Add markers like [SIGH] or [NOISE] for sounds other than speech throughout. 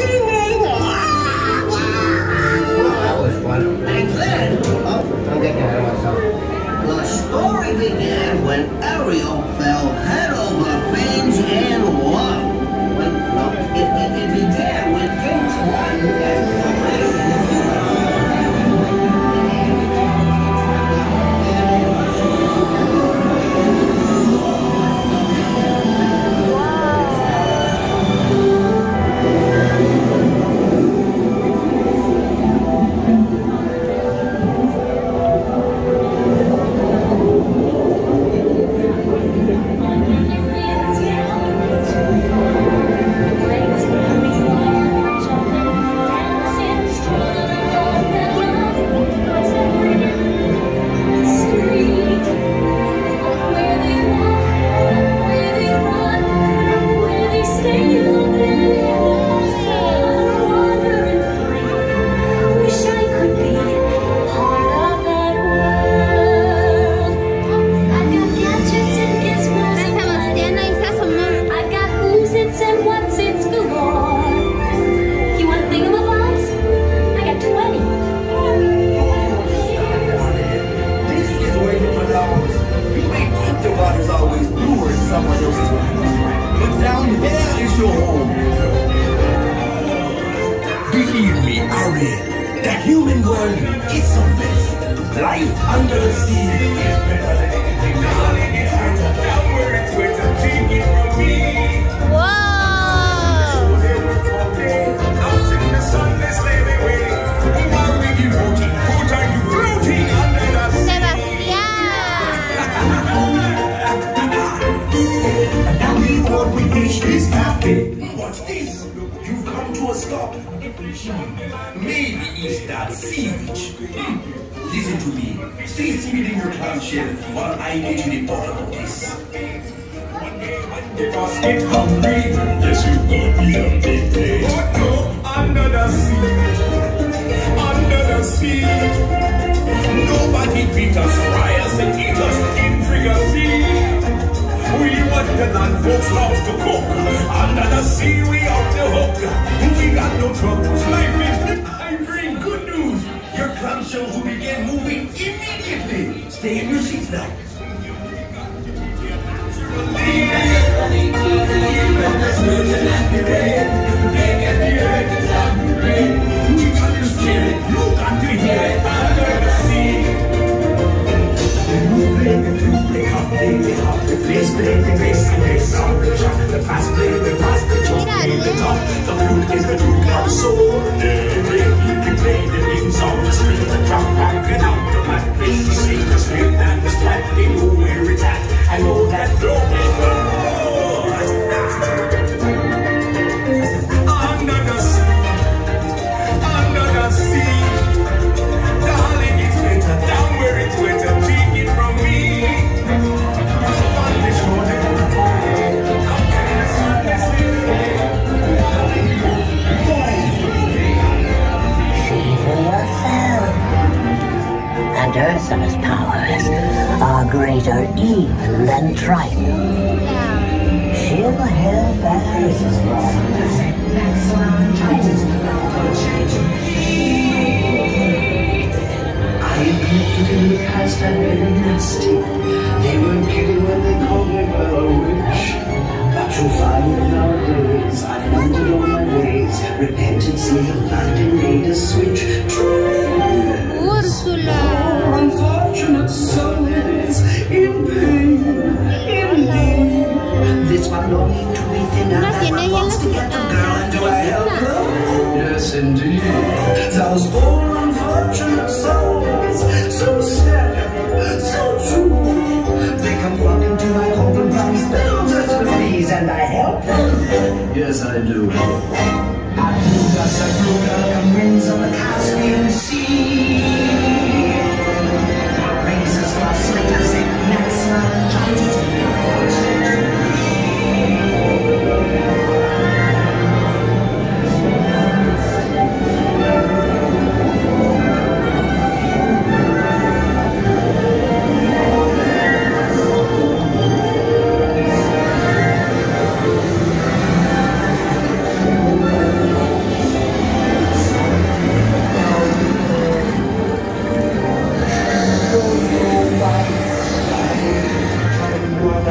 singing. That Believe me, Ariel, the human world is the best. Life under the sea is better than anything. Darling, it's better down where it's better. Take it from me. Wow. Out in the sun, let's slave away. Who are we devoting? Who are you floating under the sea? Sebastian. Now [LAUGHS] we what we wish is happy. What's this? Stop. Maybe it's that sea witch. Hmm. Listen to me. Stay seated in your clamshell while I get to the bottom of this. If I get hungry, yes, you gonna be a big plate. Oh no, under the sea, under the sea. Nobody beat us, Your clamshells will begin moving immediately. Stay in your seats now. We got to steer it. You got to hear it under the sea. Play the flute, play hop, play the hop, the place, play the bass, and bass on the chop. The bass, play the bass, the chop, the top. The flute is the flute of soul. Greater even than Triton. She'll help I admit in the past I've been nasty. They weren't kidding when they called me a witch. But you'll find that nowadays I've mended all my ways, repented, seen the light and made a switch. True. Ursula. Unfortunate souls Those poor unfortunate souls, so sad, so true. They come flocking to my open arms, build us with these, and I help them. Yes, I do. Beluga, Sevruga, come winds of the Caspian Sea.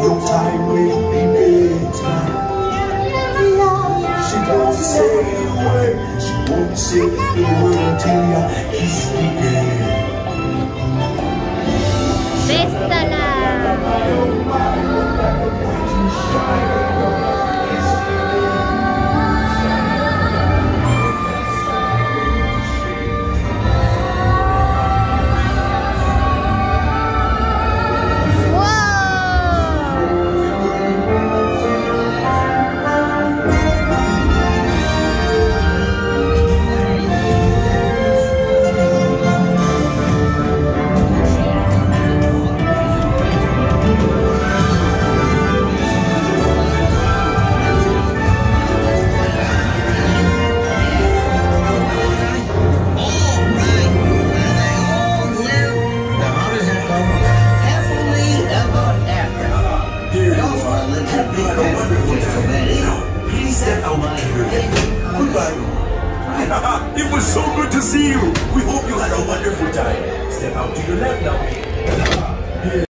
no time will be better. She don't say a word, she won't say a word till you To live their big wonderful Please step out my Goodbye. it was so good to see you. We hope you had a wonderful time. Step out to your left now.